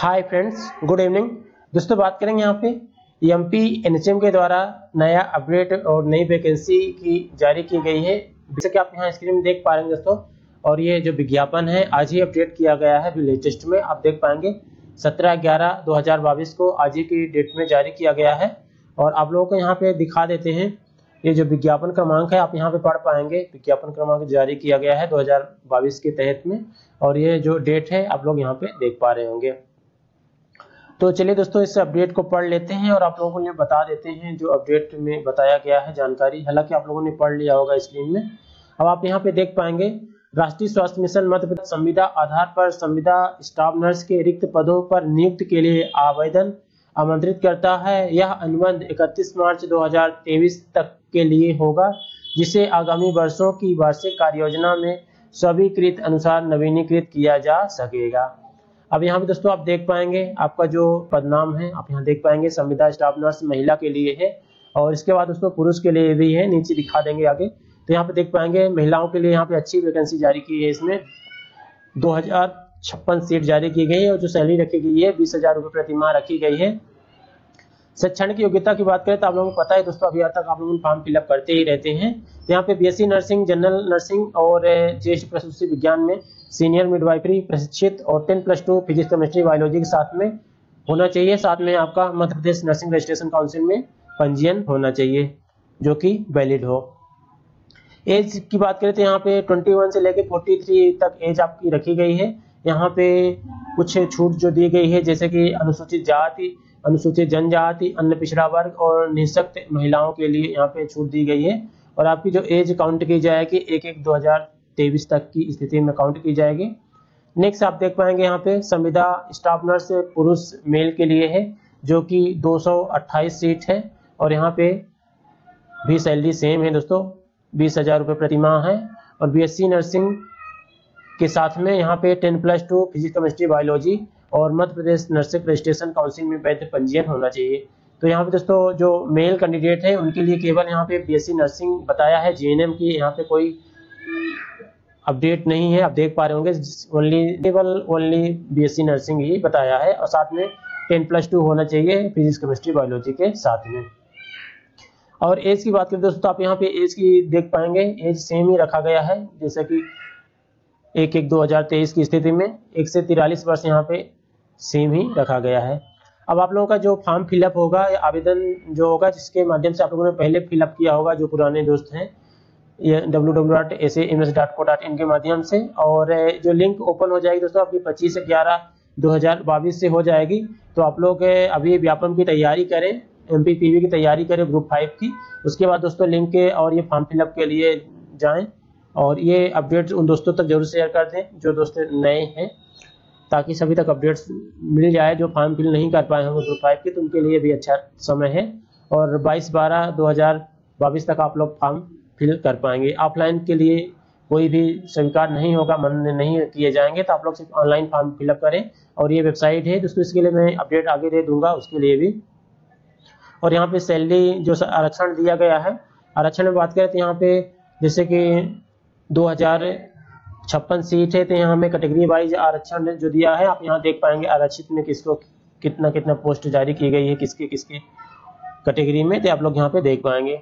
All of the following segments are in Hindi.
हाय फ्रेंड्स गुड इवनिंग दोस्तों बात करेंगे यहाँ पे एम पी एनएचएम के द्वारा नया अपडेट और नई वैकेंसी की जारी की गई है। जैसे कि आप यहाँ स्क्रीन में देख पा रहे हैं दोस्तों, और ये जो विज्ञापन है, आज ही अपडेट किया गया है लेटेस्ट में, आप देख पाएँगे। सत्रह ग्यारह दो हज़ार बाईस को आज ही की डेट में जारी किया गया है। और आप लोगों को यहाँ पे दिखा देते हैं, ये जो विज्ञापन क्रमांक है, आप यहाँ पे पढ़ पाएँगे। विज्ञापन क्रमांक जारी किया गया है 2022 के तहत में, और ये जो डेट है, आप लोग यहाँ पे देख पा रहे होंगे। तो चलिए दोस्तों, इस अपडेट को पढ़ लेते हैं और आप लोगों को बता देते हैं जो अपडेट में बताया गया है जानकारी। हालाँकि आप लोगों ने पढ़ लिया होगा स्क्रीन में। अब आप यहाँ पे देख पाएँगे, राष्ट्रीय स्वास्थ्य मिशन मध्य प्रदेश संविदा आधार पर संविदा स्टाफ नर्स के रिक्त पदों पर नियुक्त के लिए आवेदन आमंत्रित करता है। यह अनुबंध 31 मार्च 2023 तक के लिए होगा, जिसे आगामी वर्षों की वार्षिक कार्य योजना में स्वीकृत अनुसार नवीनीकृत किया जा सकेगा। अब यहाँ पे दोस्तों आप देख पाएँगे, आपका जो पदनाम है, आप यहाँ देख पाएँगे, संविदा स्टाफ नर्स महिला के लिए है और इसके बाद दोस्तों पुरुष के लिए भी है, नीचे दिखा देंगे आगे। तो यहाँ पे देख पाएँगे, महिलाओं के लिए यहाँ पे अच्छी वैकेंसी जारी की है इसमें। दो हज़ार छप्पन सीट जारी की गई है और जो सैलरी रखी गई है, बीस हज़ार रुपये प्रति माह रखी गई है। शैक्षणिक योग्यता की बात करें तो आप लोगों को पता है दोस्तों, अभी तक आप लोग फॉर्म फिलअप करते ही रहते हैं। तो यहाँ पे बीएससी नर्सिंग जनरल नर्सिंग और ज्येष्ठ प्रसूति विज्ञान में सीनियर मिडवाइफरी प्रशिक्षित और ten plus two physics chemistry biology के साथ में होना चाहिए। साथ में आपका Madhya Pradesh nursing registration council में पंजीयन होना चाहिए, जो कि वैलिड हो। एज की बात करें तो यहाँ पे 21 से लेके 43 तक एज आपकी रखी गई है। यहाँ पे कुछ छूट जो दी गई है, जैसे कि अनुसूचित जाति अनुसूचित जनजाति, अन्य पिछड़ा वर्ग और निशक्त महिलाओं के लिए यहाँ पे छूट दी गई है। और आपकी जो एज काउंट की जाएगी एक एक दो तक की स्थिति में काउंट की जाएगी। नेक्स्ट आप देख पाएँगे यहाँ पे संविदा स्टाफ नर्स पुरुष मेल के लिए है, जो कि 228 सीट है। और यहाँ पे भी सैलरी सेम है दोस्तों, बीस हज़ार रुपये प्रति माह है। और बीएससी नर्सिंग के साथ में यहाँ पे ten plus two physics chemistry biology और Madhya Pradesh nursing registration council में पंजीयन होना चाहिए। तो यहाँ पे दोस्तों, जो मेल कैंडिडेट है, उनके लिए केवल यहाँ पे बीएससी नर्सिंग बताया है जीएनएम की यहाँ पे कोई अपडेट नहीं है, आप देख पा रहे होंगे ओनली केवल ओनली बीएससी नर्सिंग ही बताया है, और साथ में टेन प्लस टू होना चाहिए, फिजिक्स, केमिस्ट्री, बायोलॉजी के साथ में। और एज की बात करें, दोस्तों आप यहाँ पे एज की देख पाएँगे, एज सेम ही रखा गया है, जैसे कि एक एक दो हज़ार तेईस की स्थिति में, एक से तिरालीस वर्ष यहाँ पे सेम ही रखा गया है। अब आप लोगों का जो फॉर्म फिलअप होगा आवेदन जो होगा, जिसके माध्यम से आप लोगों ने पहले फिलअप किया होगा, जो पुराने दोस्त हैं, ये W W dot S M S dot co dot in के माध्यम से, और जो लिंक ओपन हो जाएगी दोस्तों, आपकी पच्चीस ग्यारह दो हज़ार बाईस से हो जाएगी तो आप लोग अभी व्यापम की तैयारी करें एम पी पी वी की तैयारी करें ग्रुप फाइव की। उसके बाद दोस्तों लिंक के और ये फॉर्म फिलअप के लिए जाएँ, और ये अपडेट उन दोस्तों तक ज़रूर शेयर कर दें, जो दोस्त नए हैं। ताकि सभी तक अपडेट्स मिल जाए, जो फॉर्म फिल नहीं कर पाए होंगे ग्रुप फाइव के तो उनके लिए भी अच्छा समय है। और बाईस बारह दो हज़ार बाईस तक आप लोग फॉर्म फिल कर पाएँगे। ऑफलाइन के लिए कोई भी स्वीकार नहीं होगा, मन नहीं किए जाएँगे तो आप लोग सिर्फ़ ऑनलाइन फॉर्म फिलअप करें। और ये वेबसाइट है दोस्तों इसके लिए मैं अपडेट आगे दे दूँगा, उसके लिए भी। और यहाँ पे सैलरी जो आरक्षण दिया गया है, आरक्षण में बात करें तो यहाँ पे जैसे कि दो हज़ार छप्पन सीट है तो यहाँ हमें कैटेगरी वाइज आरक्षण जो दिया है, आप यहाँ देख पाएँगे आरक्षित में किसको कितना कितना पोस्ट जारी की गई है, किसके किसके कैटेगरी में तो आप लोग यहाँ पे देख पाएँगे।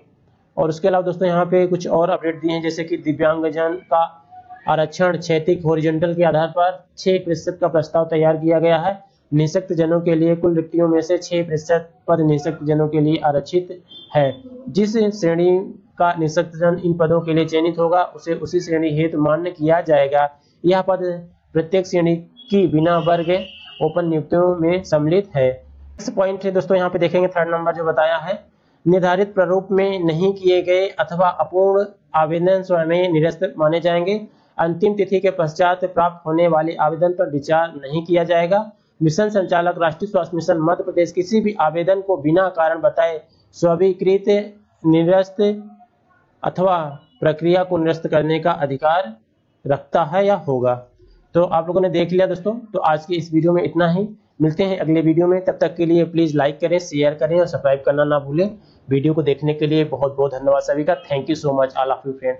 और उसके अलावा दोस्तों यहाँ पे कुछ और अपडेट दिए हैं, जैसे कि दिव्यांगजन का आरक्षण क्षेत्रिक होरिजेंटल के आधार पर छह प्रतिशत का प्रस्ताव तैयार किया गया है। निशक्त जनों के लिए कुल रिक्तियों में से छह प्रतिशत पद निशक्त जनों के लिए आरक्षित है। जिस श्रेणी का निशक्तजन इन पदों के लिए चयनित होगा, उसे उसी श्रेणी हेतु मान्य किया जाएगा। यह पद प्रत्येक श्रेणी की बिना वर्ग ओपन नियुक्तियों में सम्मिलित है। पॉइंट दोस्तों, यहाँ पे देखेंगे थर्ड नंबर जो बताया है। निर्धारित प्रारूप में नहीं किए गए अथवा अपूर्ण आवेदन स्वयं निरस्त माने जाएँगे। अंतिम तिथि के पश्चात प्राप्त होने वाले आवेदन पर विचार नहीं किया जाएगा। मिशन संचालक, राष्ट्रीय स्वास्थ्य मिशन, मध्य प्रदेश, किसी भी आवेदन को बिना कारण बताए स्वीकृत, निरस्त अथवा प्रक्रिया को निरस्त करने का अधिकार रखता है या होगा। तो आप लोगों ने देख लिया दोस्तों। तो आज की इस वीडियो में इतना ही। मिलते हैं अगले वीडियो में। तब तक के लिए प्लीज़ लाइक करें शेयर करें और सब्सक्राइब करना ना भूलें। वीडियो को देखने के लिए बहुत बहुत धन्यवाद सभी का। Thank you so much all of you friend